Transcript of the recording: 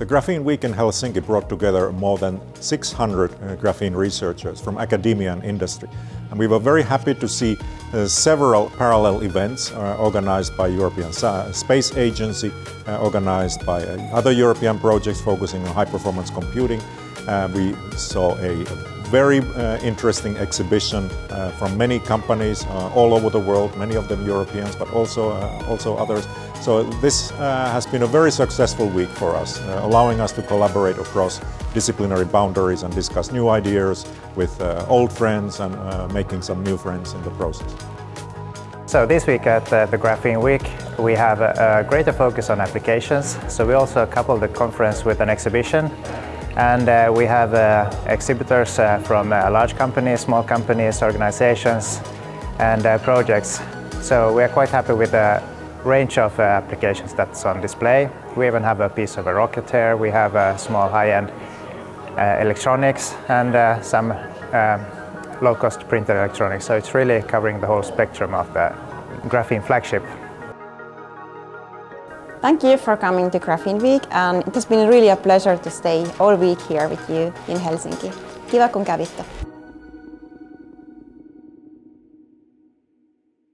The Graphene Week in Helsinki brought together more than 600 uh, graphene researchers from academia and industry. And we were very happy to see uh, several parallel events uh, organized by European Space Agency, uh, organized by uh, other European projects focusing on high-performance computing. Uh, we saw a very uh, interesting exhibition uh, from many companies uh, all over the world, many of them Europeans, but also, also others. So this uh, has been a very successful week for us, uh, allowing us to collaborate across disciplinary boundaries and discuss new ideas with old friends and making some new friends in the process. So this week at the Graphene Week we have a, a greater focus on applications. So we also coupled the conference with an exhibition and uh, we have uh, exhibitors uh, from uh, large companies, small companies, organizations and uh, projects. So we are quite happy with the range of uh, applications that's on display. We even have a piece of a rocket here, we have a small high-end electronics and some um, low-cost printed electronics. So it's really covering the whole spectrum of the graphene flagship. Thank you for coming to Graphene Week and it has been really a pleasure to stay all week here with you in Helsinki. Kiva kun kävitte.